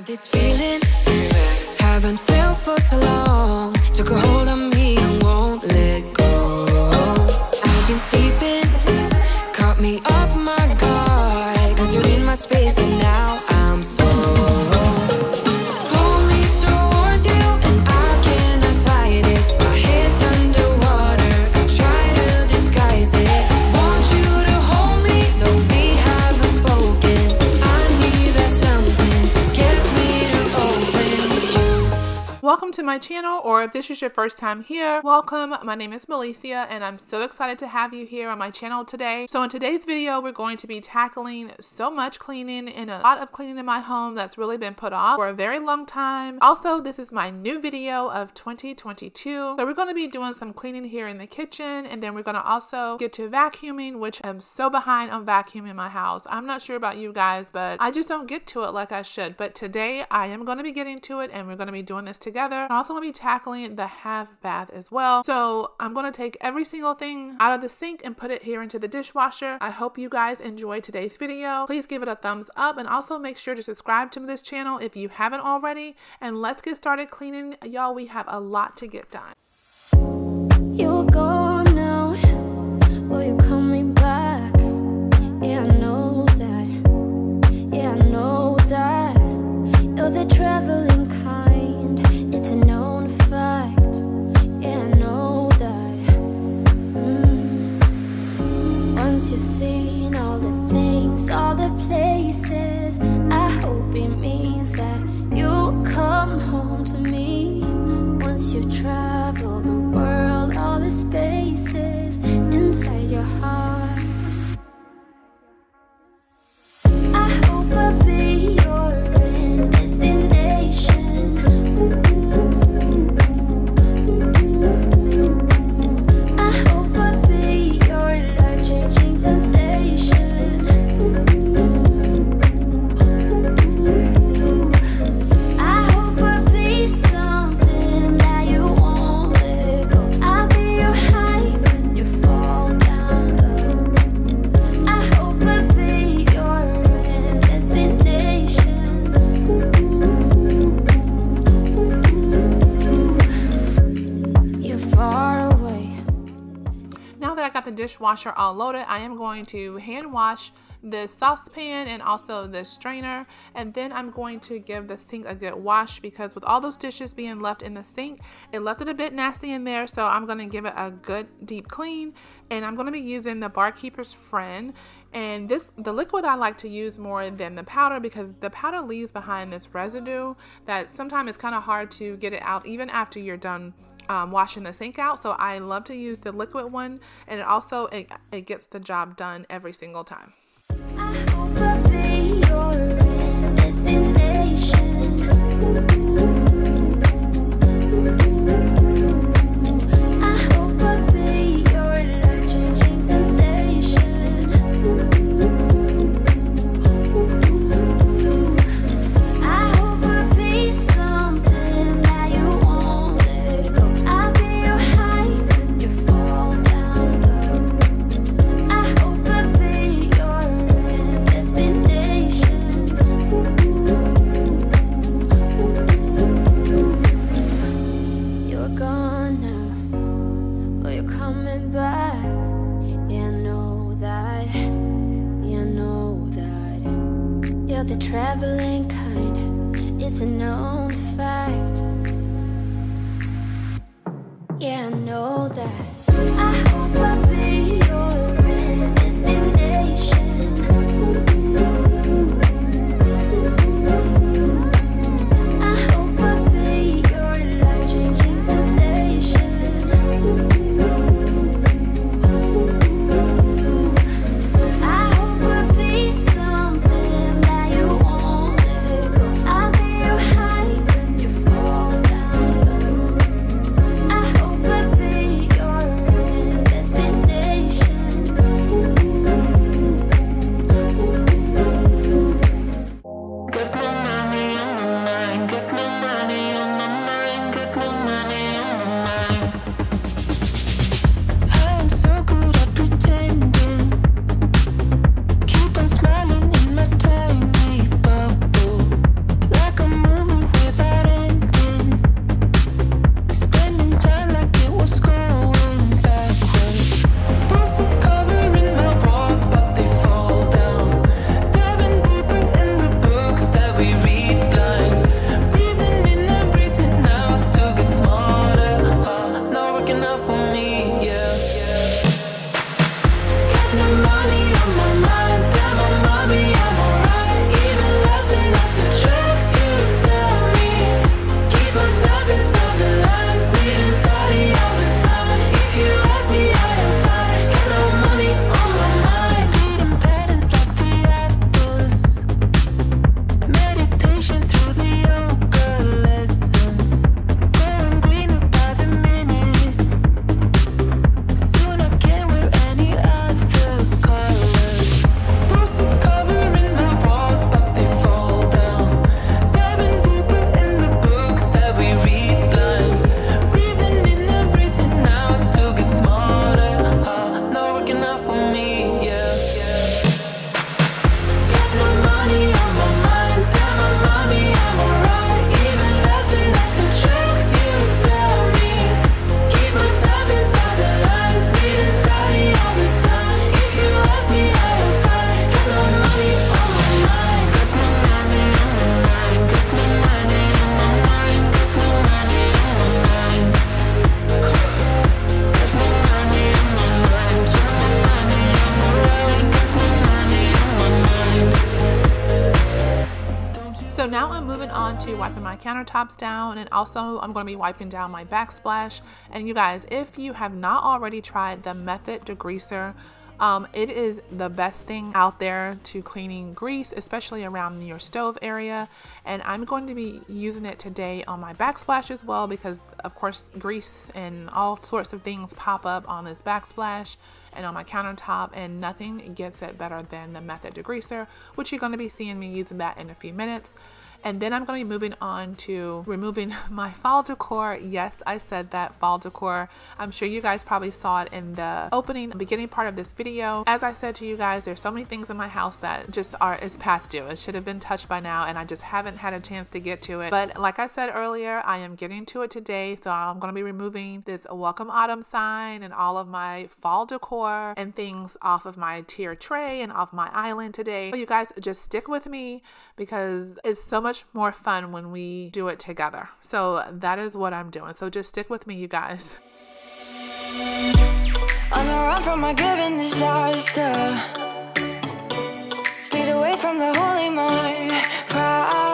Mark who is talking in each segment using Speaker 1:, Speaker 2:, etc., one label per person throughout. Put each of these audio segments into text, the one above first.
Speaker 1: have this feeling, haven't felt for so long. Took a hold my
Speaker 2: channel, or if this is your first time here, welcome. My name is Melessia, and I'm so excited to have you here on my channel today. So in today's video, we're going to be tackling so much cleaning and a lot of cleaning in my home that's really been put off for a very long time. Also, this is my new video of 2022. So we're going to be doing some cleaning here in the kitchen, and then we're going to also get to vacuuming, which I'm so behind on vacuuming my house. I'm not sure about you guys, but I just don't get to it like I should. But today, I am going to be getting to it, and we're going to be doing this together. Also going to be tackling the half bath as well. So I'm going to take every single thing out of the sink and put it here into the dishwasher. I hope you guys enjoyed today's video. Please give it a thumbs up and also make sure to subscribe to this channel if you haven't already. And let's get started cleaning. Y'all, we have a lot to get done. Dishwasher all loaded, I am going to hand wash the saucepan and also the strainer and then I'm going to give the sink a good wash because with all those dishes being left in the sink it left it a bit nasty in there so I'm going to give it a good deep clean and I'm going to be using the Bar Keepers Friend and this the liquid I like to use more than the powder because the powder leaves behind this residue that sometimes it's kind of hard to get it out even after you're done um, washing the sink out. So I love to use the liquid one and it also it, it gets the job done every single time.
Speaker 3: I Yeah, I know that. I
Speaker 2: wiping my countertops down and also I'm going to be wiping down my backsplash. And you guys, if you have not already tried the Method Degreaser, um, it is the best thing out there to cleaning grease, especially around your stove area. And I'm going to be using it today on my backsplash as well because of course grease and all sorts of things pop up on this backsplash and on my countertop and nothing gets it better than the Method Degreaser, which you're going to be seeing me using that in a few minutes. And then I'm going to be moving on to removing my fall decor. Yes, I said that fall decor. I'm sure you guys probably saw it in the opening, beginning part of this video. As I said to you guys, there's so many things in my house that just are is past due. It should have been touched by now and I just haven't had a chance to get to it. But like I said earlier, I am getting to it today. So I'm going to be removing this welcome autumn sign and all of my fall decor and things off of my tier tray and off my island today. So you guys just stick with me because it's so much more fun when we do it together. So that is what I'm doing. So just stick with me, you guys.
Speaker 4: On a run from my given disaster. Speed away from the holy mind. Pride.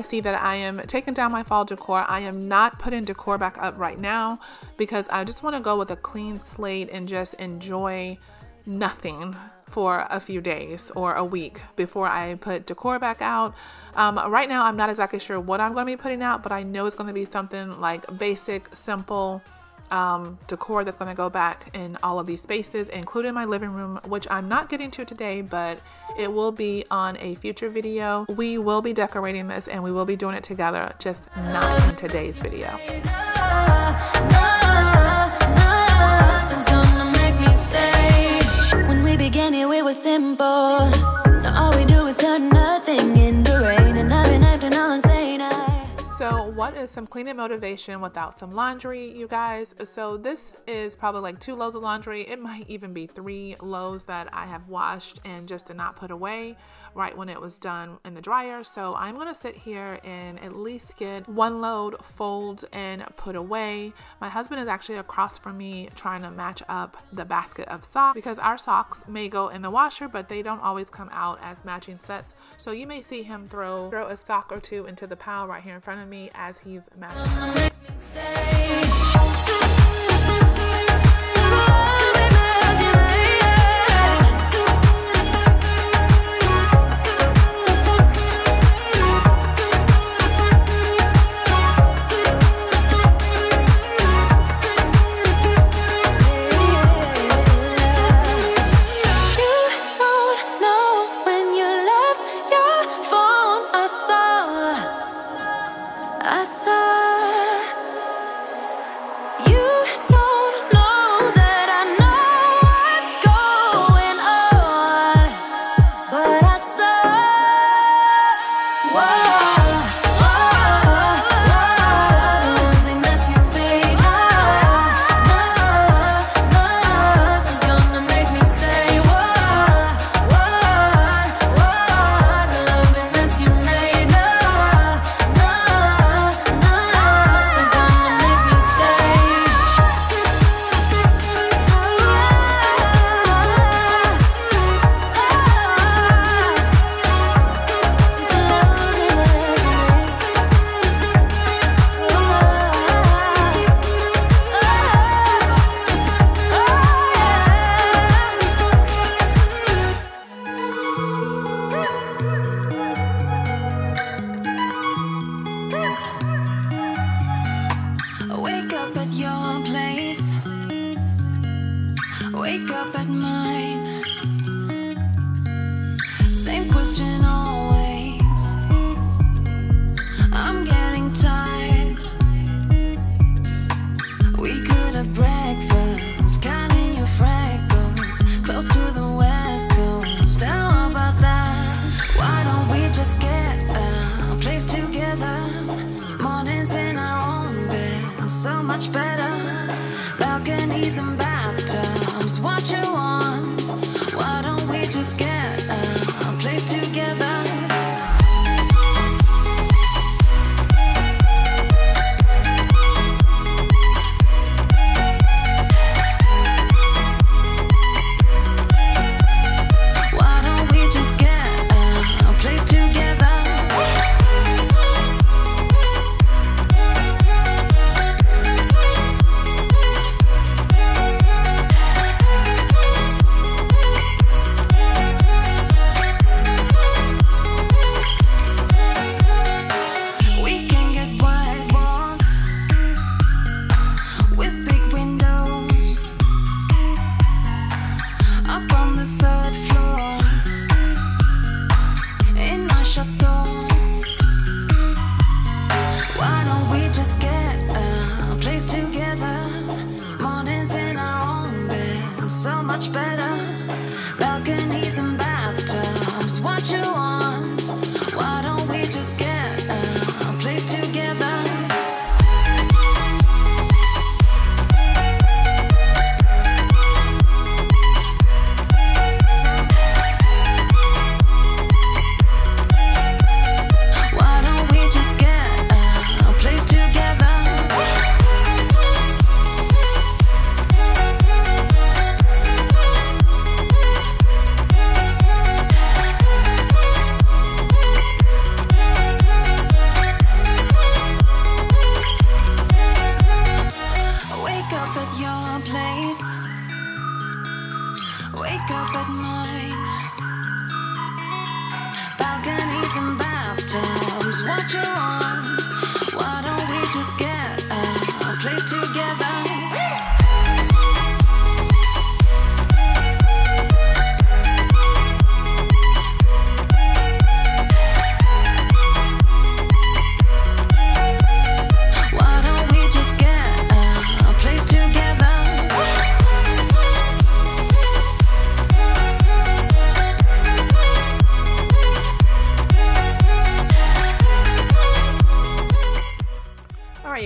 Speaker 2: Guys see that I am taking down my fall decor, I am not putting decor back up right now because I just want to go with a clean slate and just enjoy nothing for a few days or a week before I put decor back out. Um, right now, I'm not exactly sure what I'm going to be putting out, but I know it's going to be something like basic, simple, um, decor that's going to go back in all of these spaces, including my living room, which I'm not getting to today, but it will be on a future video. We will be decorating this and we will be doing it together, just not in today's video.
Speaker 5: When we began here, we were simple. Now all we do
Speaker 2: what is some cleaning motivation without some laundry, you guys? So, this is probably like two loads of laundry. It might even be three loads that I have washed and just did not put away right when it was done in the dryer. So, I'm gonna sit here and at least get one load, fold, and put away. My husband is actually across from me trying to match up the basket of socks because our socks may go in the washer, but they don't always come out as matching sets. So, you may see him throw, throw a sock or two into the pile right here in front of me as he's matching.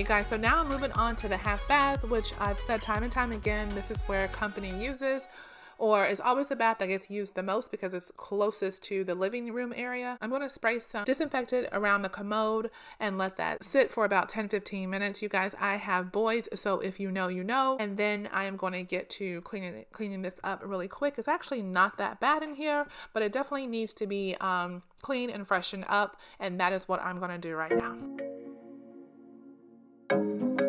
Speaker 1: guys, so now I'm moving on to the half bath, which I've said time and time again, this is where company uses or is always the bath that gets used the most because it's closest to the living room area. I'm going to spray some disinfectant around the commode and let that sit for about 10 15 minutes. You guys, I have boys, so if you know, you know. And then I am going to get to cleaning cleaning this up really quick. It's actually not that bad in here, but it definitely needs to be um, clean and freshened up, and that is what I'm going to do right now. Mm-hmm.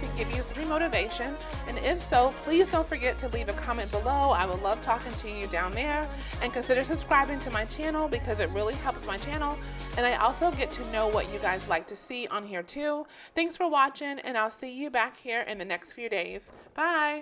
Speaker 1: to give you some motivation. And if so, please don't forget to leave a comment below. I would love talking to you down there. And consider subscribing to my channel because it really helps my channel. And I also get to know what you guys like to see on here too. Thanks for watching and I'll see you back here in the next few days. Bye.